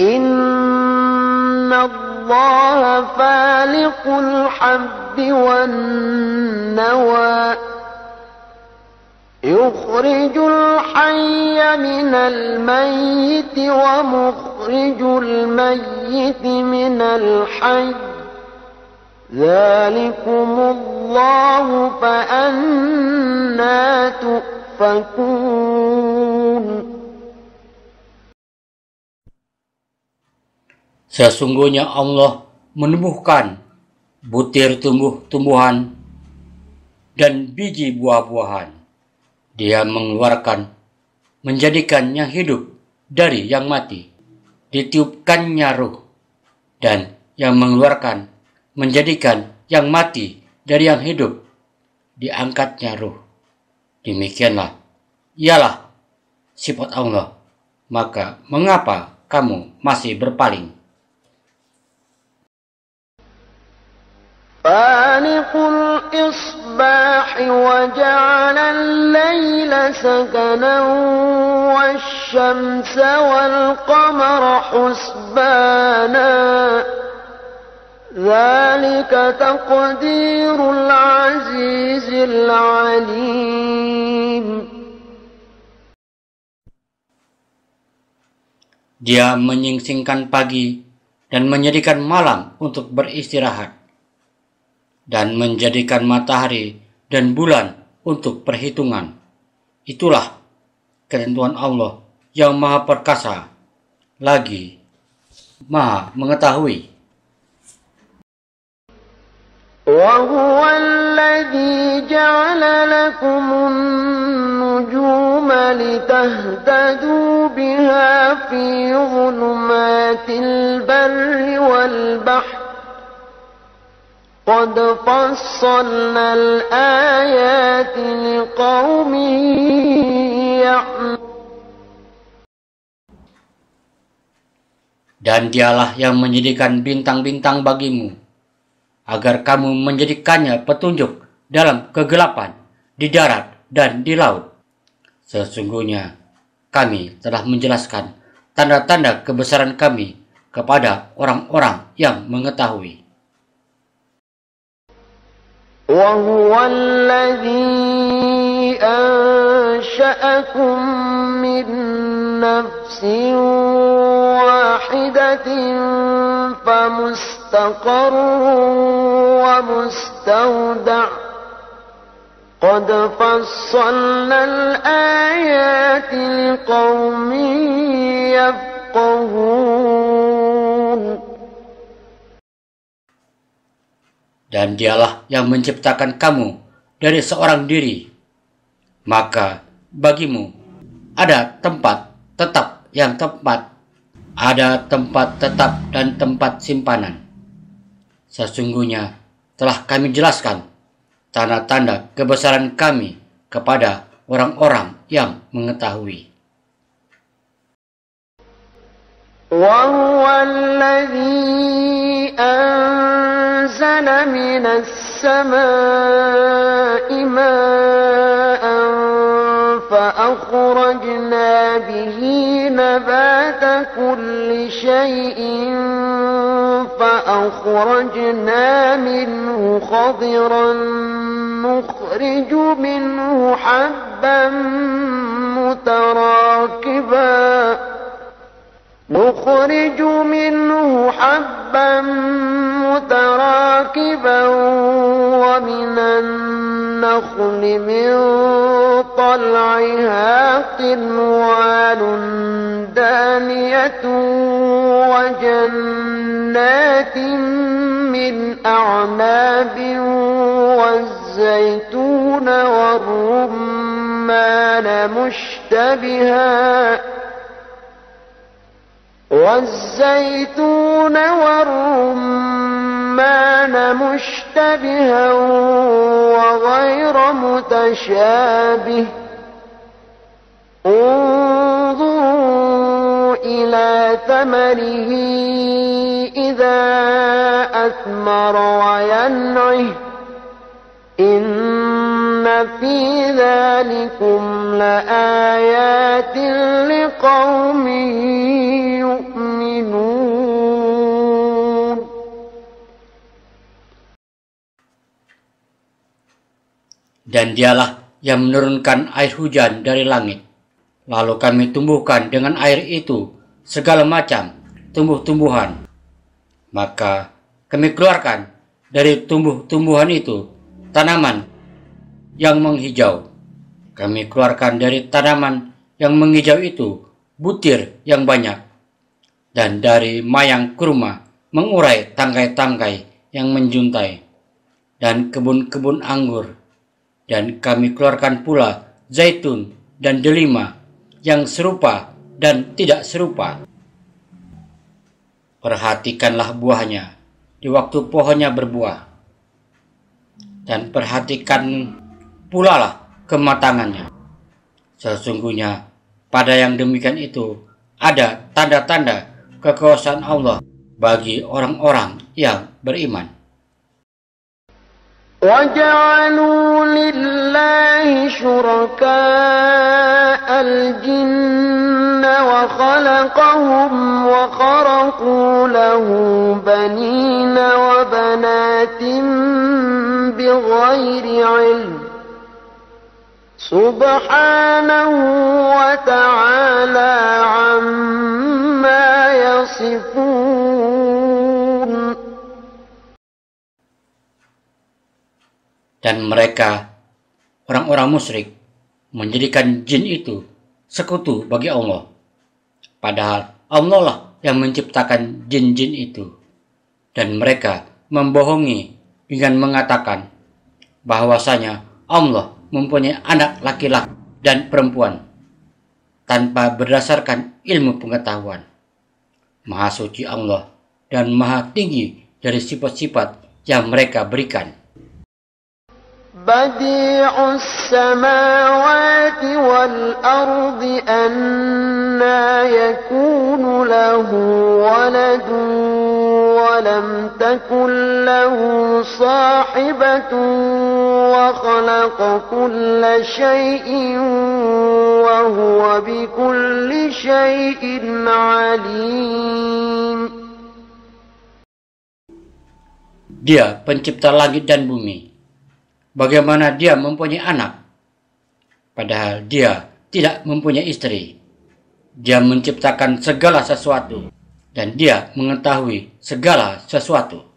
إن الله فالق الحب والنوى يخرج الحي من الميت ومخرج الميت من الحي ذلكم الله فأنا تؤفكون Sesungguhnya Allah menumbuhkan butir tumbuh-tumbuhan dan biji buah-buahan. Dia mengeluarkan, menjadikan yang hidup dari yang mati, ditiupkannya ruh, dan yang mengeluarkan, menjadikan yang mati dari yang hidup, diangkatnya ruh. Demikianlah, ialah sifat Allah. Maka mengapa kamu masih berpaling? فالق الإصباح وجعل الليل سكنا والشمس والقمر حسبانا ذلك تقدير العزيز العليم Dia menyingsingkan pagi dan menjadikan malam untuk beristirahat dan menjadikan matahari dan bulan untuk perhitungan. Itulah ketentuan Allah yang maha perkasa, lagi maha mengetahui. وهو الذي جعل لكم النجوم لتهتدوا بها في ظلمات البر والبحر قد فصلنا الآيات لقوم يعلمون Dan dialah yang menjadikan bintang-bintang bagimu, agar kamu menjadikannya petunjuk dalam kegelapan, di darat dan di laut. Sesungguhnya kami telah menjelaskan tanda-tanda kebesaran kami kepada orang-orang yang mengetahui. وهو الذي أنشأكم من نفس واحدة فمستقر ومستودع. قد فصلنا الآيات لقوم يفقهون. Dan dialah yang menciptakan kamu dari seorang diri. Maka bagimu ada tempat tetap yang tepat, ada tempat tetap dan tempat simpanan. Sesungguhnya telah kami jelaskan tanda-tanda kebesaran kami kepada orang-orang yang mengetahui. وهو الذي أنزل من السماء ماء فأخرجنا به نبات كل شيء فأخرجنا منه خضرا نخرج منه حبا متراكبا. نخرج منه حبا متراكبا ومن النخل من طلعها قنوان دانية وجنات من أعناب والزيتون والرمان مشتبها والزيتون والرمان مشتبها وغير متشابه. انظروا إلى ثمره إذا أثمر وينعه. إن في ذلكم لآيات لقوم Dan dialah yang menurunkan air hujan dari langit. Lalu kami tumbuhkan dengan air itu segala macam tumbuh-tumbuhan. Maka kami keluarkan dari tumbuh-tumbuhan itu tanaman yang menghijau. Kami keluarkan dari tanaman yang menghijau itu butir yang banyak. Dan dari mayang kurma mengurai tangkai-tangkai yang menjuntai. Dan kebun-kebun anggur. Dan kami keluarkan pula zaitun dan delima yang serupa dan tidak serupa. Perhatikanlah buahnya di waktu pohonnya berbuah. Dan perhatikan pula lah kematangannya. Sesungguhnya pada yang demikian itu ada tanda-tanda kekuasaan Allah bagi orang-orang yang beriman. وجعلوا لله شركاء الجن وخلقهم وخرقوا له بنين وبنات بغير علم. سبحانه وتعالى عما يصفون. Dan mereka, orang-orang musyrik, menjadikan jin itu sekutu bagi Allah. Padahal Allah lah yang menciptakan jin-jin itu. Dan mereka membohongi dengan mengatakan bahwasanya Allah mempunyai anak laki-laki dan perempuan tanpa berdasarkan ilmu pengetahuan. Maha suci Allah dan maha tinggi dari sifat-sifat yang mereka berikan. بديع السماوات والأرض أنا يكون له ولد ولم تكن له صاحبة وخلق كل شيء وهو بكل شيء عليم Dia pencipta langit dan bumi. Bagaimana dia mempunyai anak? Padahal dia tidak mempunyai istri. Dia menciptakan segala sesuatu dan dia mengetahui segala sesuatu.